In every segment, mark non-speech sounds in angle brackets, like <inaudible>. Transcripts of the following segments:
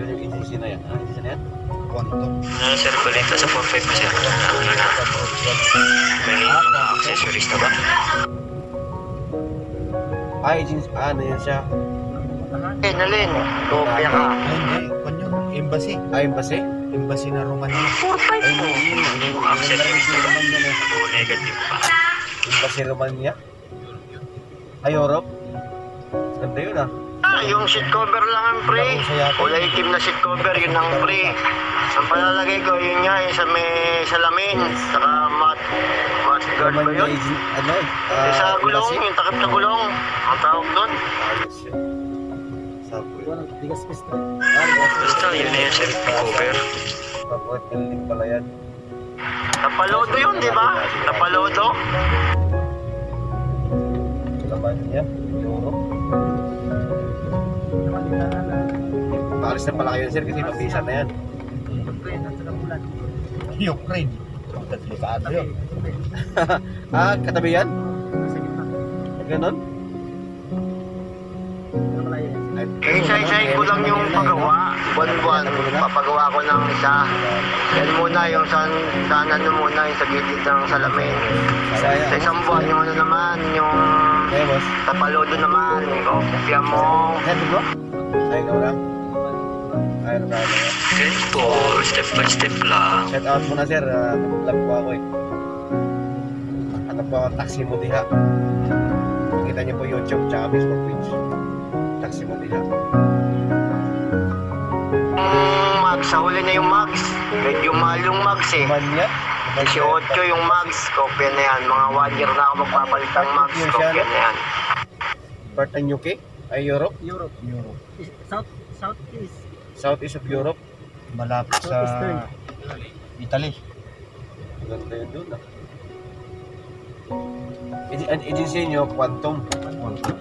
sila yung agency na yan. Ano agency na yan? Quantum. Ano sir, balita sa 4-5 mo sir? Ano na? May mga accessories na ba? Ah, agency. Ah, ano yan siya? Eh, nalin. Kopya ka. Ay, hindi. Kwan yun. Embassy. Ah, embassy? Embassy na Romania. 4-5 mo. Yung Accessories na ba? naman yan. O negative pa. Embassy Romania? Ah, Europe? Ganda yun ah. Ah, yung seat cover lang ang pre. Kulay itim na seat cover, yun ang pre. Ang palalagay ko, yun nga, yung sa may salamin. Saka mat, mat guard ba yun? ano? ah, Yung sa gulong, embassy? yung takip na gulong. Ang tawag doon. Bigas pista. Ah, Basta yun na yung seat cover. Corporate building pala yan. Napalodo yun, di ba? Napalodo. Romania, Europe. Paalis na pala kayo sir kasi mabisa na yan. Ukraine. Delikado yun. <laughs> Ah, katabi yan? Ganon? Ay, Isa-isahin ko lang yung pagawa. Buwan-buwan, papagawa ko ng isa. Yan muna yung sa, sa ano muna, yung sa gilid ng salamin. Sa isang buwan, yung ano naman, yung Eh, boss. sa palodo naman, kopya mo. Ay, ikaw lang. Ay, ano ba? Yan po, step by step lang. Shout out muna sir. Uh, vlog po ako eh. Hanap po taxi mo diha. Makita niyo po YouTube tsaka Facebook page. Taxi mo diha. Yung mags, sa huli na yung mags. Medyo mahal yung mags eh. Manya? 18 yung mags, kopya na yan. Mga 1 year na ako magpapalit ng mags, kopya na yan. Part ng UK? Ay, Europe? Europe. Europe. South, Southeast. Southeast of Europe? Malapit sa. Italy. Ganda yun doon ah. Ang agency nyo, Quantum. Quantum.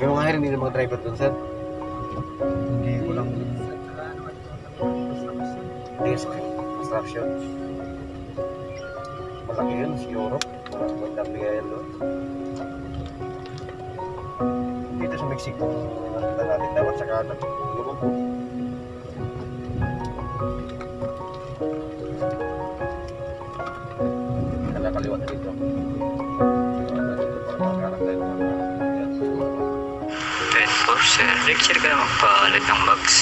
May mga hiring din ng mga driver doon, sir. Hindi ko lang construction. Malaki yun, sa Europe. Marami mga dami yan doon. Mexico, nakita natin dapat sa kanan. Lumog po. Kala kaliwa na dito. Kaliwa na dito para magkaroon tayo ng mga- yan. 10 for sir. Lecture ka na magpalit ng mags.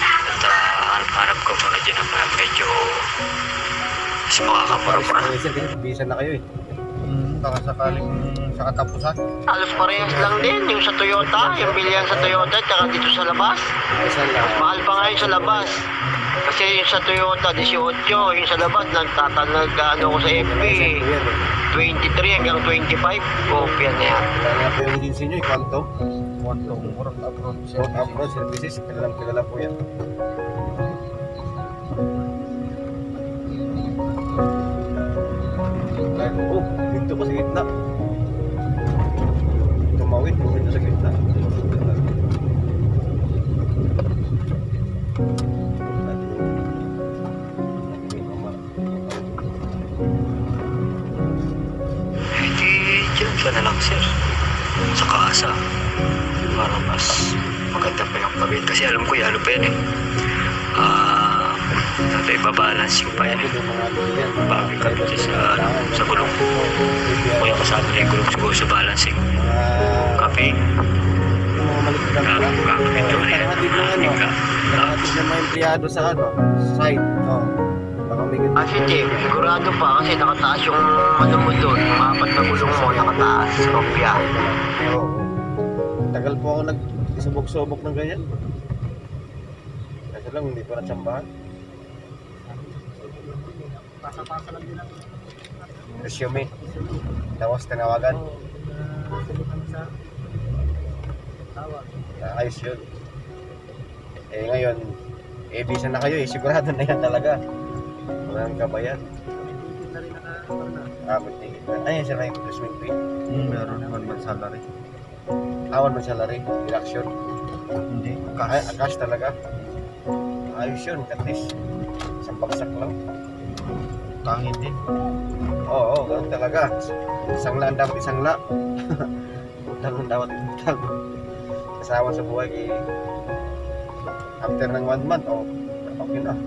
At uh, hanap ko muna dyan ng mga medyo mas makakamura pa. Paris na kayo, sir, kasi bisa na kayo eh. baka sakaling sa katapusan. Halos parehas lang din yung sa Toyota, yung bilihan sa Toyota, tsaka dito sa labas. Mahal pa nga yung sa labas. Kasi yung sa Toyota, 18. Yung sa labas, nagtatanag ano ko sa FB. 23 hanggang 25. Kopya na yan. Kaya nga po yung agency nyo, eh. Quantum. Work abroad. Services, kilalang kilala po yan. Oh, dito pa sa gitna. Sir. Sa kaasa. Para mas maganda pa yung pabit. Kasi alam ko, yalo pa yan eh. Ah, uh, ibabalancing pa yan eh. Bago ka dito sa, ano, sa gulong. Yung kasama na yung gulong siguro sa balancing. Kaping, Yung mga maliit lang Grabe, pala. grabe, medyo maliit. Nakahatid ng ano, Bigla. nakahatid ng mga empleyado sa ano, side. Oh. May ganun. Ah. Sigurado pa kasi nakataas yung ano mo doon. Yung apat na gulong mo nakataas. Kopya. Oo. Tagal po ako nag-subok-subok ng ganyan. Kasi lang, hindi ko natsambahan. Pasa-pasa lang din ang Resume. Tapos tinawagan. tawag. Ah, ayos yun. Eh ngayon, eh visa na kayo eh. Sigurado na yan talaga. Walang kabayan. Na na. Ah, na. Ayun sila yung placement fee. Hmm, meron naman man salary. Awan mo salary, deduction. Hindi. Ay, Cash. cash talaga. Ayos yun, at least. Isang bagsak lang. Tangin din. Oo, oo, ganun talaga. Isang la, dapat isang la. <laughs> Utang ang dapat utang. Kasama sa buhay kay after ng one month, oh, okay na.